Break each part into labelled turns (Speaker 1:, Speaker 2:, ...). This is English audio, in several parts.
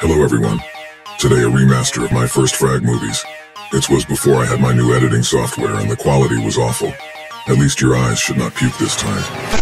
Speaker 1: Hello everyone. Today a remaster of my first Frag movies. It was before I had my new editing software and the quality was awful. At least your eyes should not puke this time.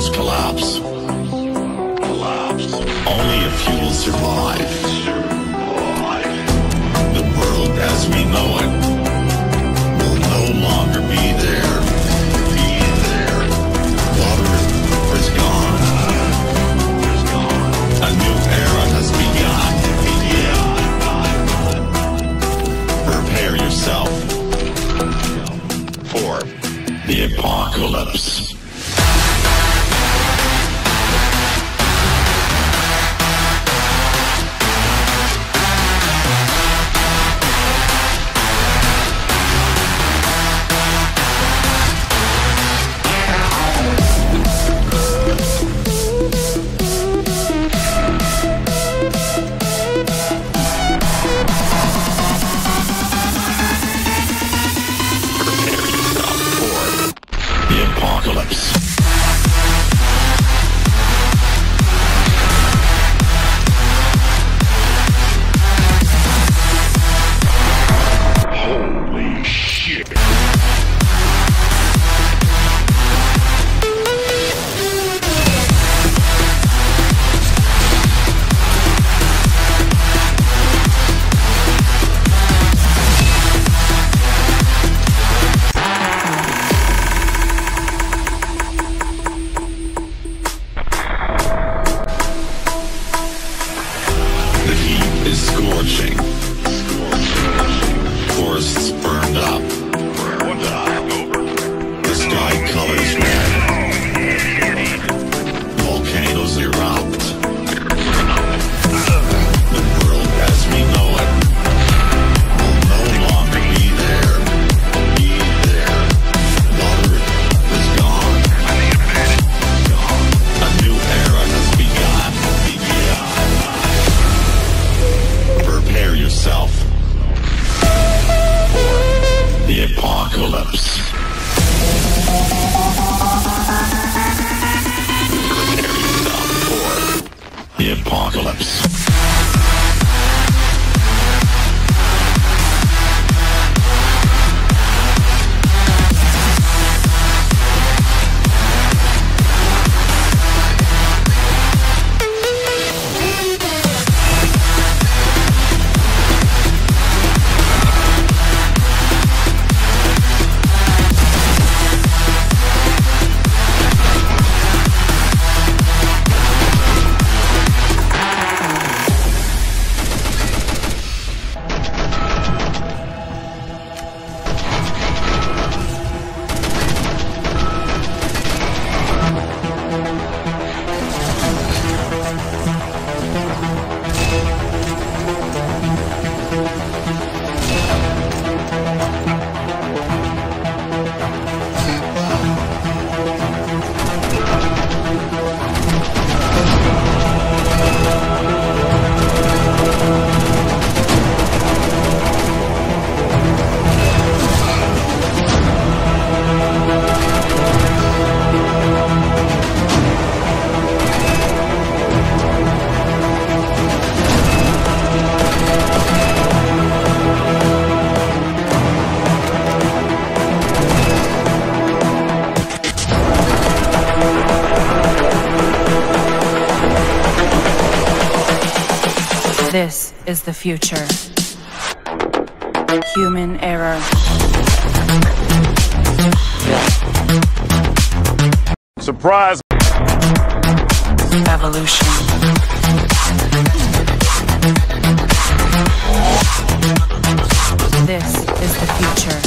Speaker 2: Buildings collapse. Collapse. Only a few will survive. The world as we know it will no longer be there. Be there. Water is gone. A new era has begun. Prepare yourself for the apocalypse. apocalypse. is the
Speaker 3: future. Human error.
Speaker 4: Surprise!
Speaker 3: Evolution. This is the future.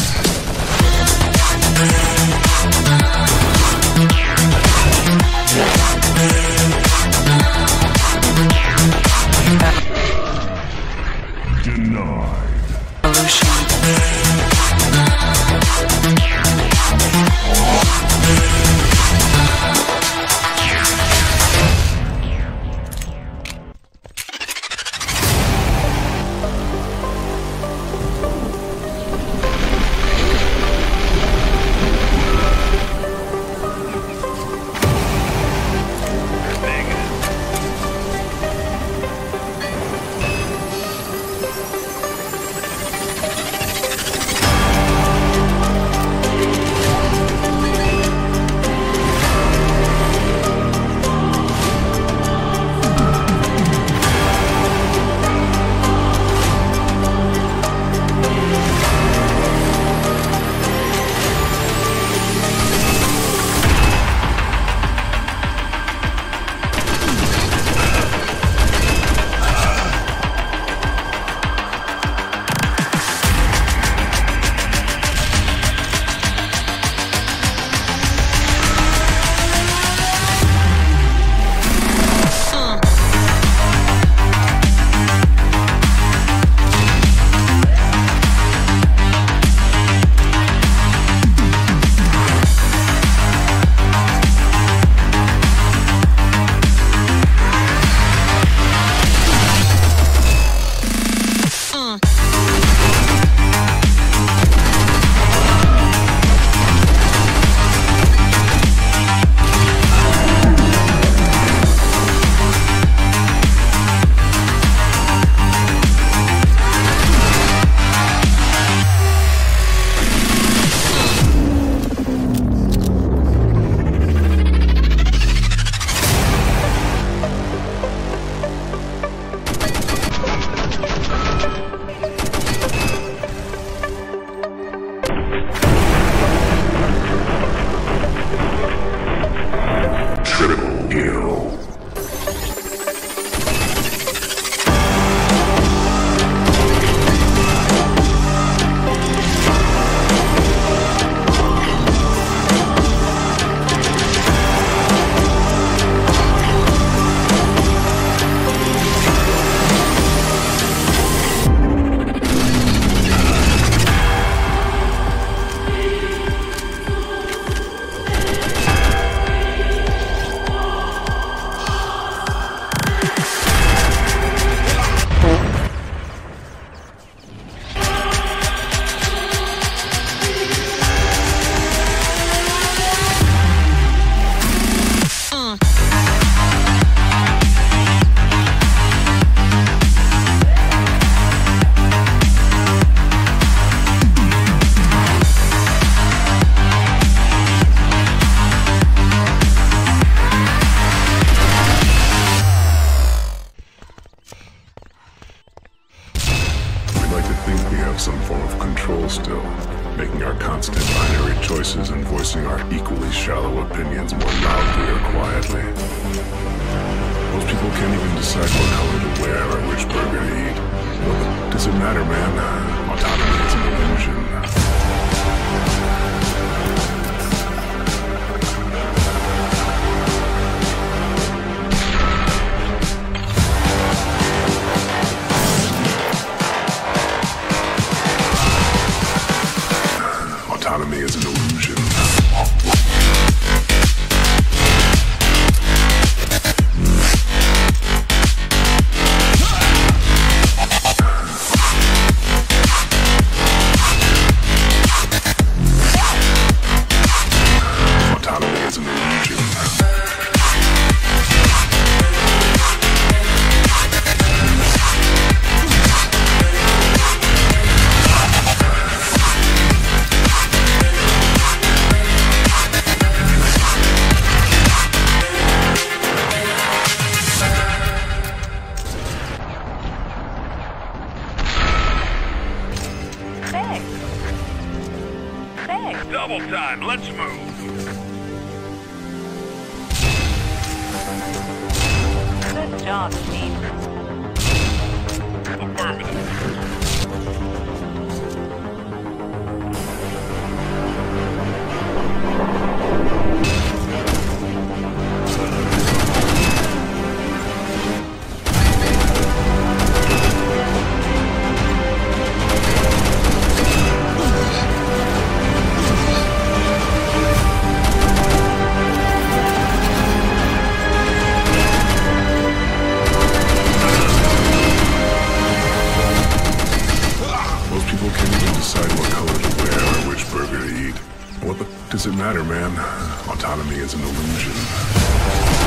Speaker 5: travel time. Let's move. Good
Speaker 6: job,
Speaker 5: team. Does it matter, man? Autonomy is an illusion.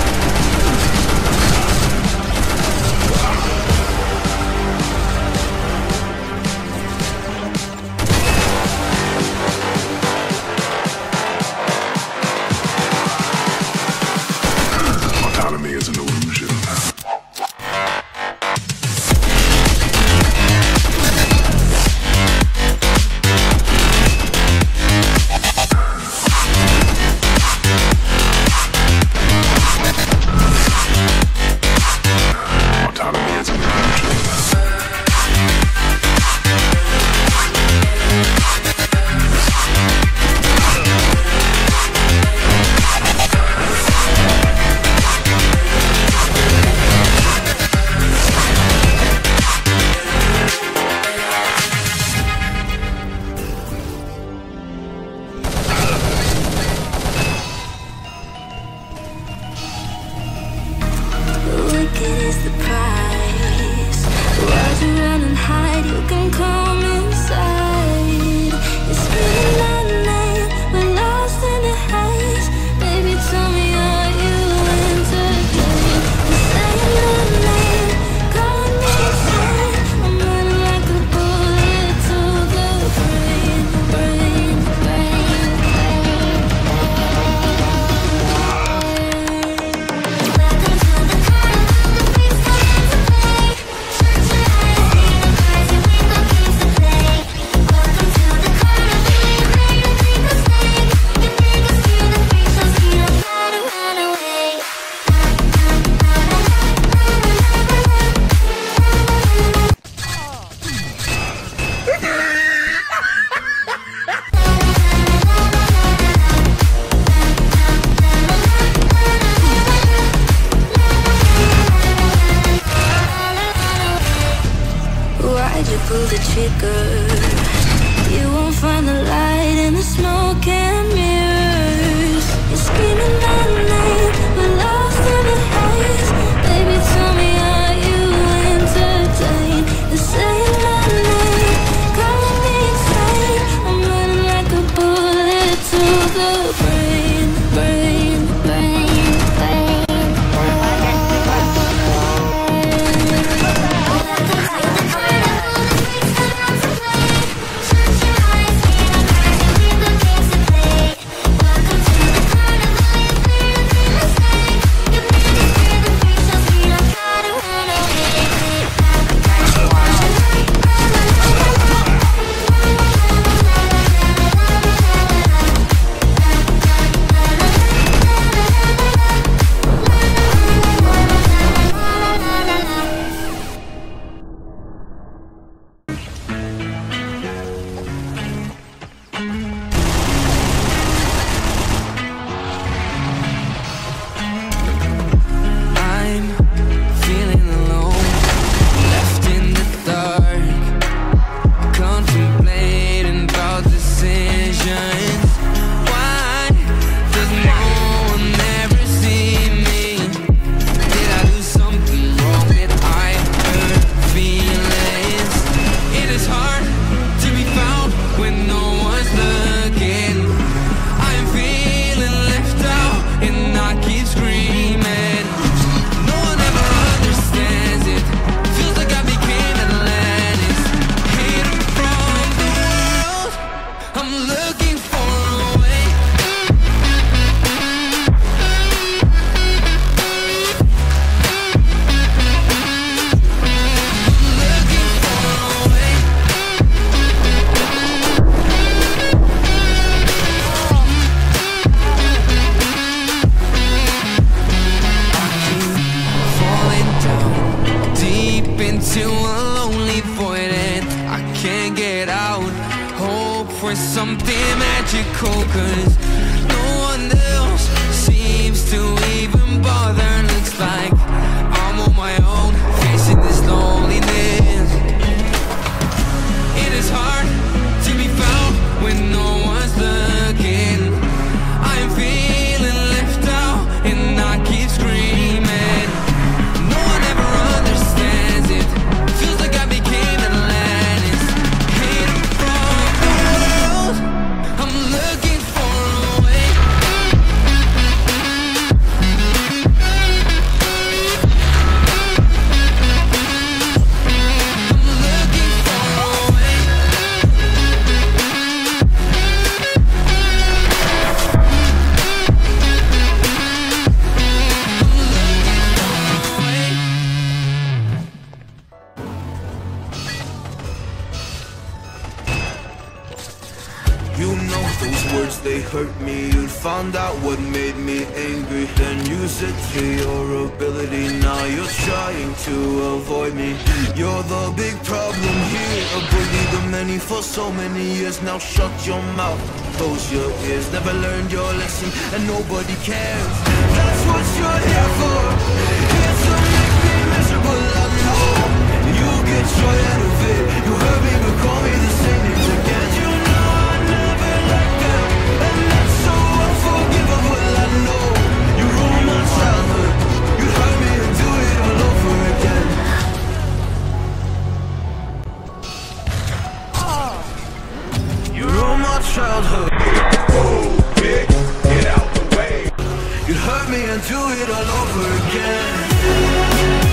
Speaker 7: avoid me. You're the big problem here. A bully to many for so many years. Now shut your mouth, close your ears. Never learned your lesson. And nobody cares. That's what you're here for. Here to make me miserable, I know And you get joy out of it. You heard me, but call me the same names again. You know I never let them And that's so unforgivable, I know. childhood. Oh, big, get out the way. You'd hurt me and do it all over again.